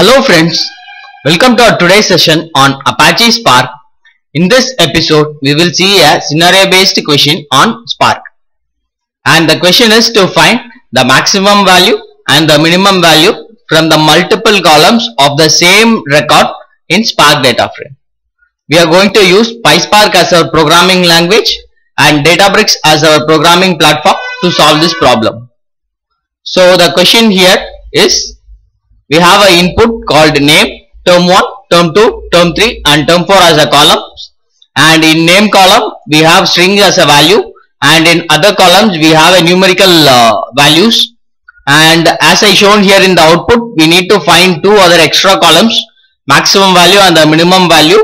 Hello friends, welcome to our today's session on Apache Spark. In this episode, we will see a scenario based question on Spark. And the question is to find the maximum value and the minimum value from the multiple columns of the same record in Spark data frame. We are going to use PySpark as our programming language and Databricks as our programming platform to solve this problem. So the question here is we have an input called name, term 1, term 2, term 3 and term 4 as a columns and in name column we have string as a value. And in other columns we have a numerical uh, values. And as I shown here in the output we need to find two other extra columns maximum value and the minimum value.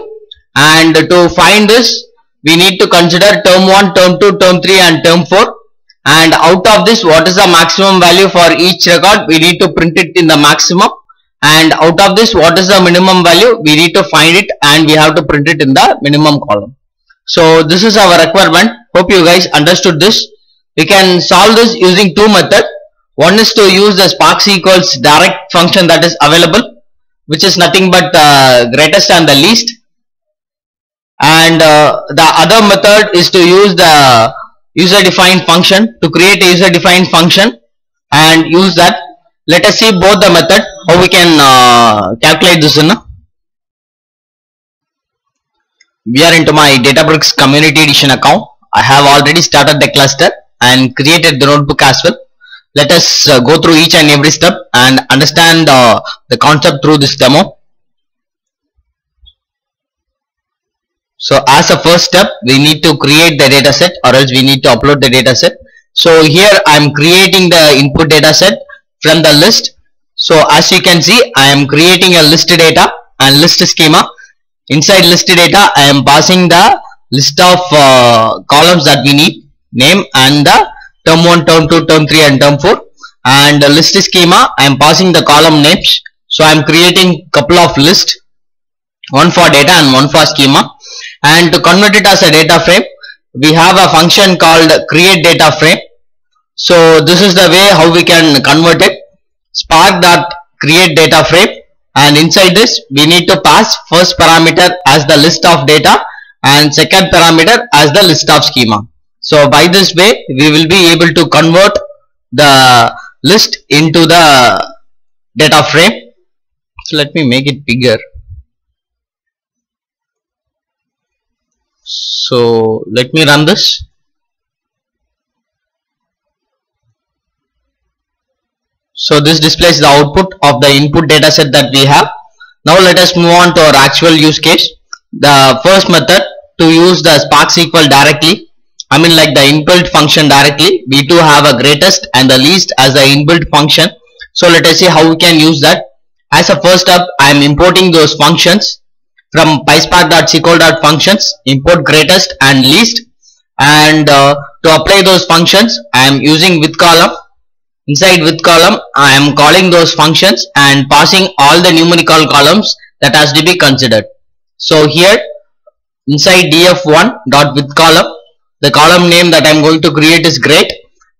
And to find this we need to consider term 1, term 2, term 3 and term 4 and out of this what is the maximum value for each record? We need to print it in the maximum. And out of this what is the minimum value? We need to find it and we have to print it in the minimum column. So this is our requirement. Hope you guys understood this. We can solve this using two methods. One is to use the spark SQL direct function that is available which is nothing but uh, greatest and the least. And uh, the other method is to use the user defined function to create a user defined function and use that. Let us see both the method how we can uh, calculate this in we are into my databricks community edition account. I have already started the cluster and created the notebook as well. Let us uh, go through each and every step and understand uh, the concept through this demo so as a first step we need to create the data set or else we need to upload the data set. So here i am creating the input data set from the list. So as you can see i am creating a list data and list schema. Inside list data i am passing the list of uh, columns that we need name and the term 1 term 2 term 3 and term 4 and the list schema i am passing the column names. So i am creating couple of list one for data and one for schema and to convert it as a data frame we have a function called create data frame. So this is the way how we can convert it. Spark dot create data frame. And inside this we need to pass first parameter as the list of data and second parameter as the list of schema. So by this way we will be able to convert the list into the data frame. So let me make it bigger so let me run this. So this displays the output of the input data set that we have. Now let us move on to our actual use case. The first method to use the spark SQL directly I mean like the inbuilt function directly we do have a greatest and the least as the inbuilt function. So let us see how we can use that. As a first step I am importing those functions from pyspark.sql.functions import greatest and least and uh, to apply those functions I am using with column. Inside with column I am calling those functions and passing all the numerical columns that has to be considered. So here inside df1 dot with column the column name that I am going to create is great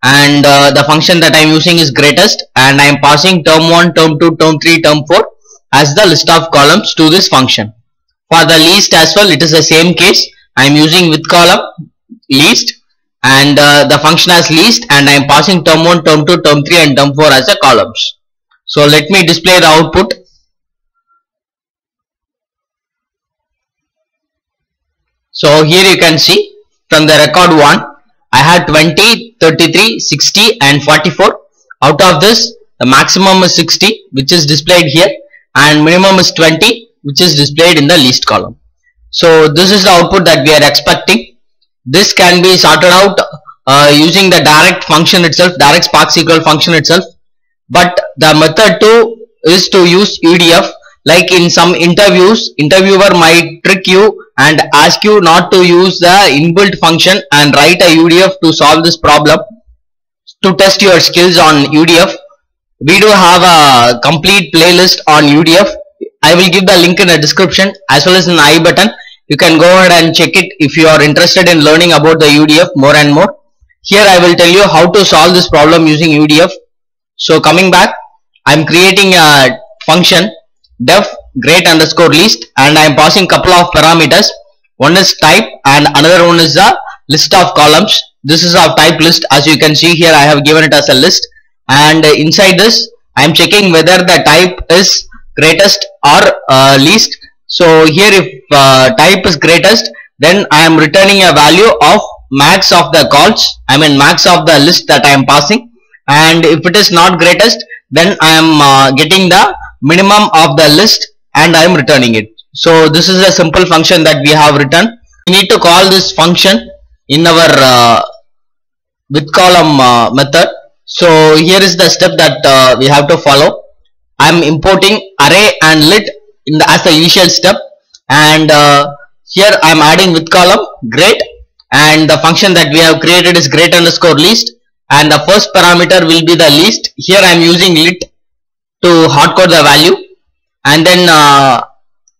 and uh, the function that I am using is greatest and I am passing term 1 term 2 term 3 term 4 as the list of columns to this function for the least as well it is the same case. I am using with column least and uh, the function as least and I am passing term 1 term 2 term 3 and term 4 as the columns. So let me display the output. So here you can see from the record 1 I had 20 33 60 and 44 out of this the maximum is 60 which is displayed here and minimum is 20 which is displayed in the least column. So this is the output that we are expecting. This can be sorted out uh, using the direct function itself, direct Spark SQL function itself. But the method two is to use UDF. Like in some interviews, interviewer might trick you and ask you not to use the inbuilt function and write a UDF to solve this problem. To test your skills on UDF, we do have a complete playlist on UDF I will give the link in the description as well as the I button. You can go ahead and check it if you are interested in learning about the UDF more and more. Here I will tell you how to solve this problem using UDF. So coming back, I am creating a function def great underscore least and I am passing couple of parameters. One is type and another one is the list of columns. This is of type list as you can see here I have given it as a list and inside this I am checking whether the type is greatest or uh, least. So here if uh, type is greatest then I am returning a value of max of the calls I mean max of the list that I am passing and if it is not greatest then I am uh, getting the minimum of the list and I am returning it. So this is a simple function that we have written. We need to call this function in our uh, with column uh, method. So here is the step that uh, we have to follow. I am importing array and lit in the, as the initial step. And uh, here I am adding with column great. And the function that we have created is great underscore least. And the first parameter will be the least. Here I am using lit to hardcode the value. And then uh,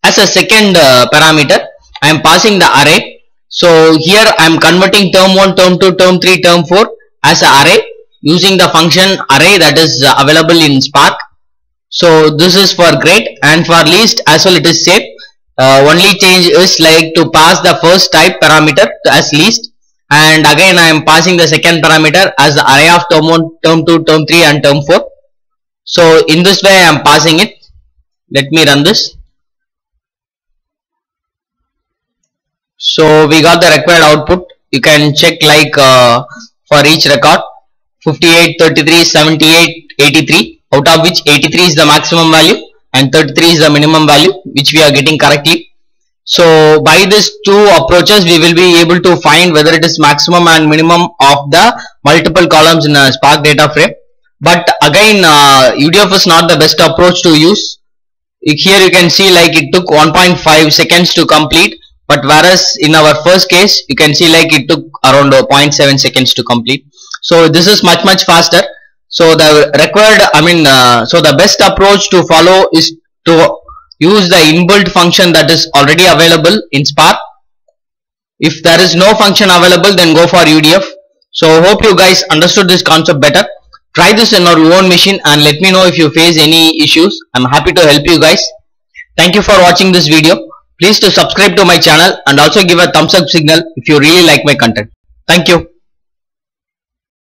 as a second uh, parameter I am passing the array. So here I am converting term 1 term 2 term 3 term 4 as an array using the function array that is available in spark so this is for great and for least as well it is same uh, only change is like to pass the first type parameter as least and again I am passing the second parameter as the array of term 1, term 2, term 3 and term 4. So in this way I am passing it. Let me run this. So we got the required output. You can check like uh, for each record 58, 33, 78, 83 out of which 83 is the maximum value and 33 is the minimum value which we are getting correctly so by these two approaches we will be able to find whether it is maximum and minimum of the multiple columns in a Spark data frame. But again uh, UDF is not the best approach to use. Here you can see like it took 1.5 seconds to complete but whereas in our first case you can see like it took around 0.7 seconds to complete. So this is much much faster. So the required I mean uh, so the best approach to follow is to use the inbuilt function that is already available in Spark. If there is no function available then go for UDF. So hope you guys understood this concept better. Try this in your own machine and let me know if you face any issues. I'm happy to help you guys. Thank you for watching this video. Please to subscribe to my channel and also give a thumbs up signal if you really like my content. Thank you.